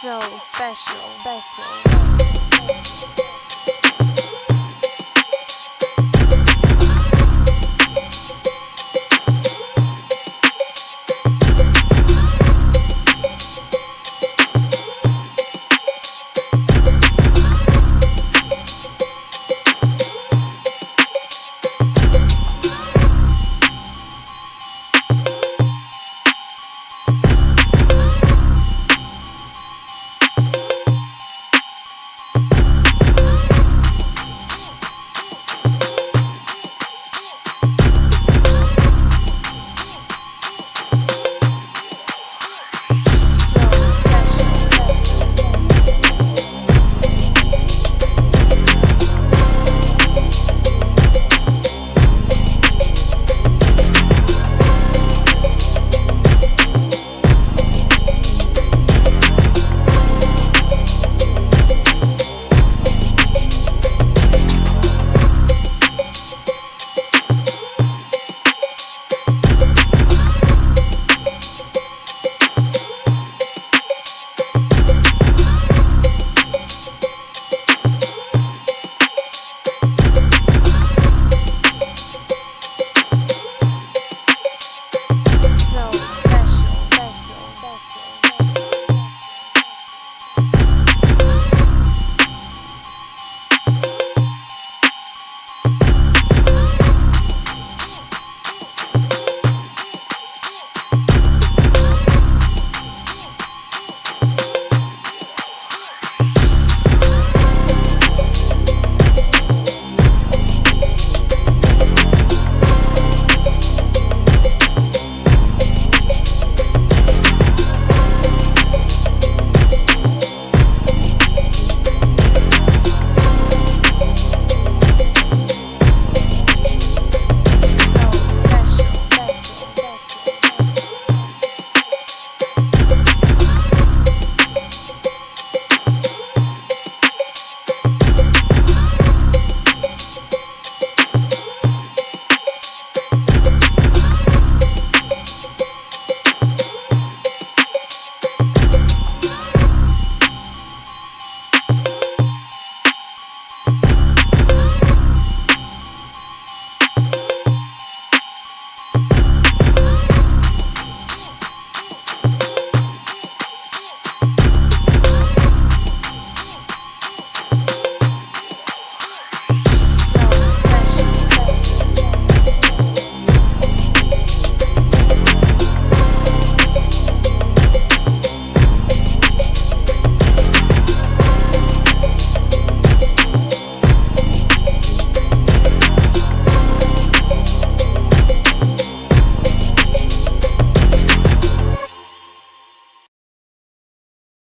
so special. special.